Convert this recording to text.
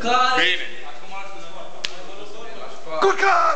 Good God!